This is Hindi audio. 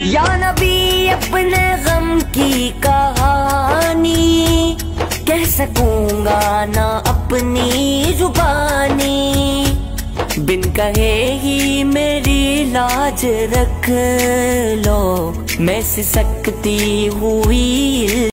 या नबी, अपने गम की कहानी कह सकूँगा ना अपनी जुबानी। बिन कहे ही मेरी लाज रख लो, मैं सिसकती हुई